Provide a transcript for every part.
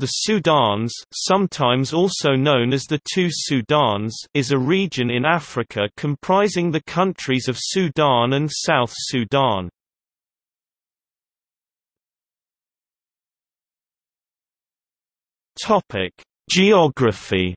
The Sudans sometimes also known as the Two Sudans is a region in Africa comprising the countries of Sudan and South Sudan. Geography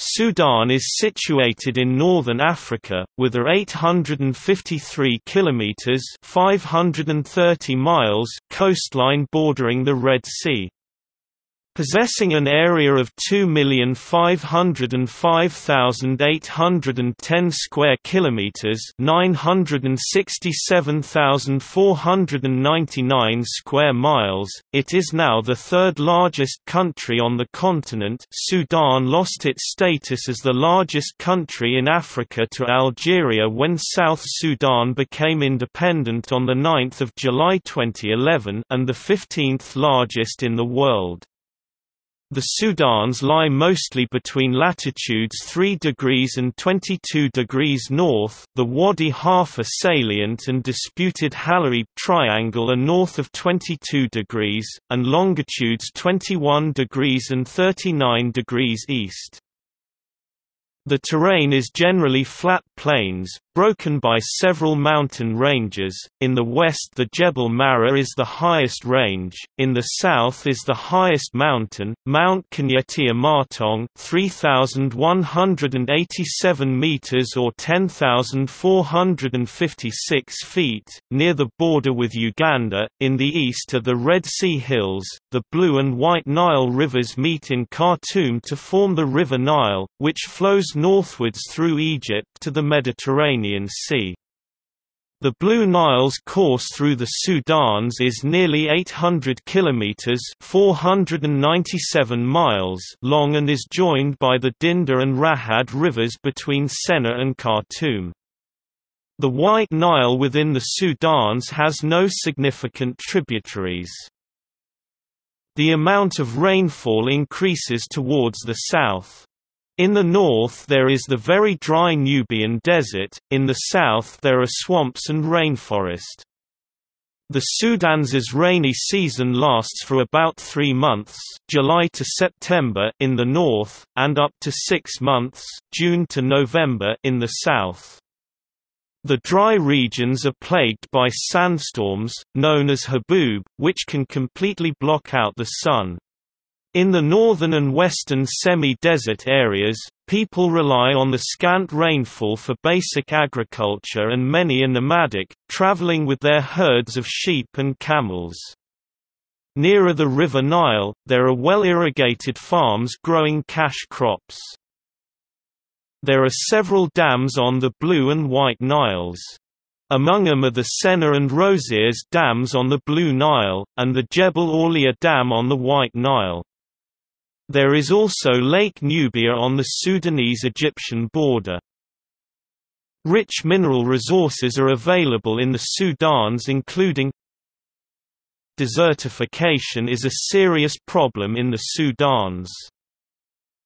Sudan is situated in northern Africa, with a 853 kilometers (530 miles) coastline bordering the Red Sea possessing an area of 2,505,810 square kilometers, 967,499 square miles. It is now the third largest country on the continent. Sudan lost its status as the largest country in Africa to Algeria when South Sudan became independent on the 9th of July 2011 and the 15th largest in the world. The Sudans lie mostly between latitudes 3 degrees and 22 degrees north, the Wadi Halfa salient and disputed Halaib triangle are north of 22 degrees, and longitudes 21 degrees and 39 degrees east. The terrain is generally flat plains, broken by several mountain ranges. In the west, the Jebel Marra is the highest range. In the south is the highest mountain, Mount Kenyatia Martong, 3187 meters or 10456 feet, near the border with Uganda. In the east are the Red Sea Hills. The Blue and White Nile rivers meet in Khartoum to form the River Nile, which flows northwards through Egypt to the Mediterranean Sea. The Blue Nile's course through the Sudans is nearly 800 kilometers (497 miles) long and is joined by the Dinder and Rahad rivers between Sennar and Khartoum. The White Nile within the Sudans has no significant tributaries. The amount of rainfall increases towards the south. In the north there is the very dry Nubian desert, in the south there are swamps and rainforest. The Sudan's rainy season lasts for about three months July to September in the north, and up to six months June to November in the south. The dry regions are plagued by sandstorms, known as haboob, which can completely block out the sun. In the northern and western semi-desert areas, people rely on the scant rainfall for basic agriculture and many are nomadic, traveling with their herds of sheep and camels. Nearer the River Nile, there are well-irrigated farms growing cash crops. There are several dams on the Blue and White Niles. Among them are the Sennar and Roseires dams on the Blue Nile, and the Jebel Aulia Dam on the White Nile. There is also Lake Nubia on the Sudanese-Egyptian border. Rich mineral resources are available in the Sudans including Desertification is a serious problem in the Sudans.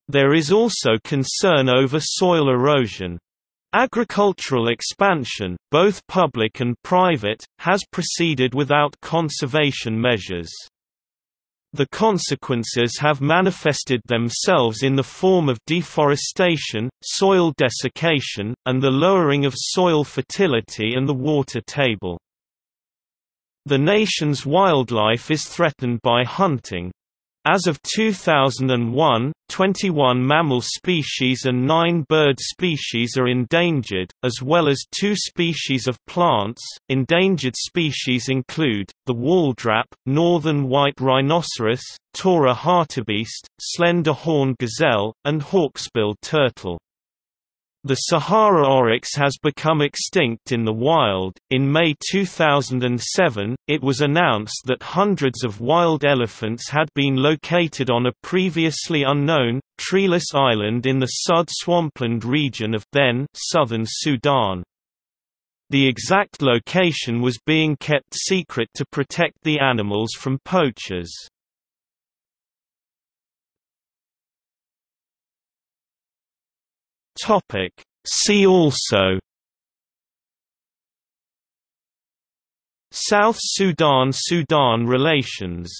There is also concern over soil erosion. Agricultural expansion, both public and private, has proceeded without conservation measures. The consequences have manifested themselves in the form of deforestation, soil desiccation, and the lowering of soil fertility and the water table. The nation's wildlife is threatened by hunting, as of 2001, 21 mammal species and 9 bird species are endangered, as well as two species of plants. Endangered species include the waldrapp, northern white rhinoceros, Tora hartebeest, slender horn gazelle, and hawksbill turtle. The Sahara oryx has become extinct in the wild. In May 2007, it was announced that hundreds of wild elephants had been located on a previously unknown, treeless island in the Sudd swampland region of then southern Sudan. The exact location was being kept secret to protect the animals from poachers. Topic. See also South Sudan–Sudan relations